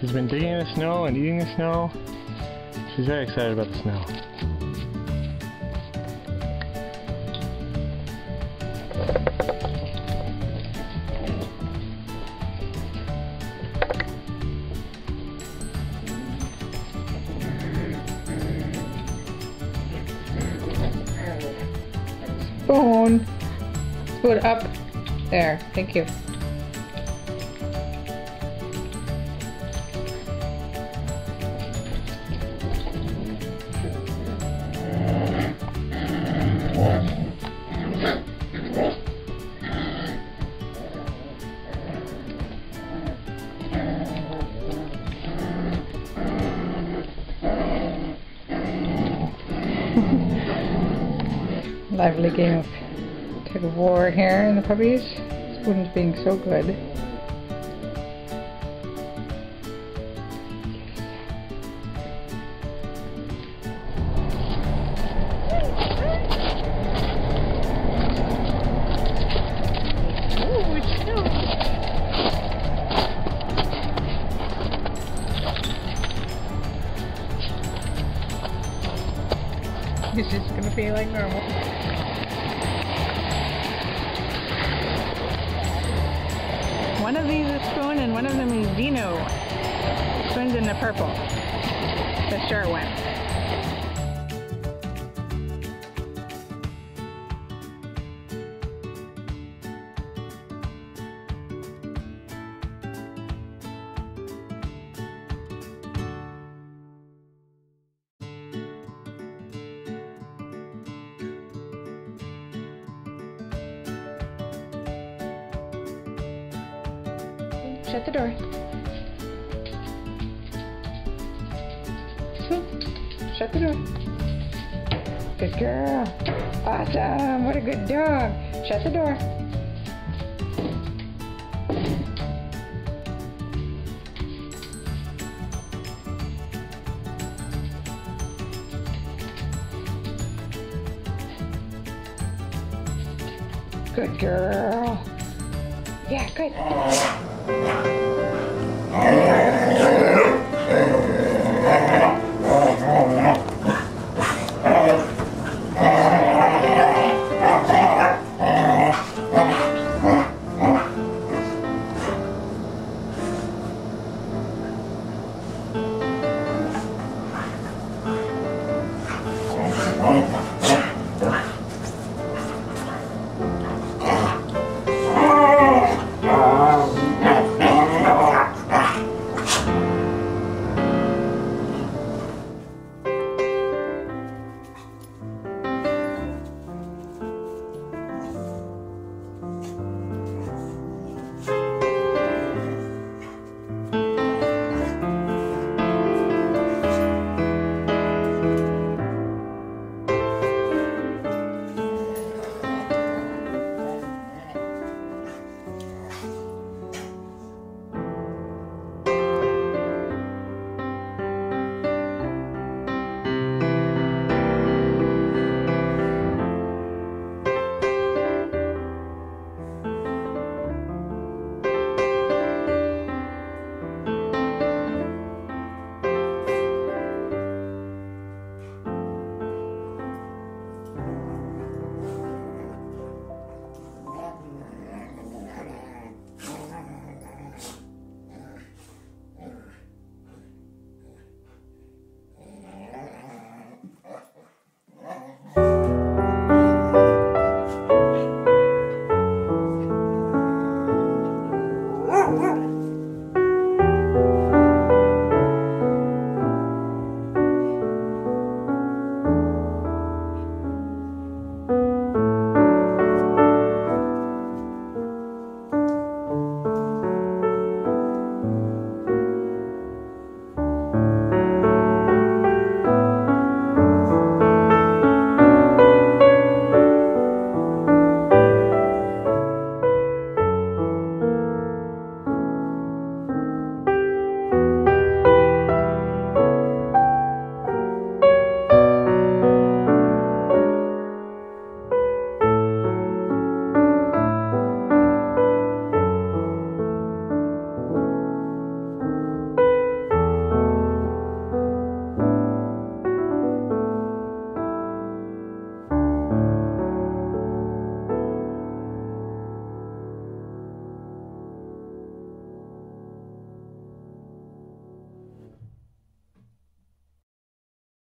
She's been digging in the snow and eating the snow. She's very excited about the snow. Spoon. Spoon up. There. Thank you. Lively game of tug of war here in the puppies. Spoon's being so good. It's just gonna be like normal. One of these is Spoon and one of them is Dino. Spoon's in the purple. The short one. Shut the door. Spoon, shut the door. Good girl. Awesome. What a good dog. Shut the door. Good girl. Yeah, good.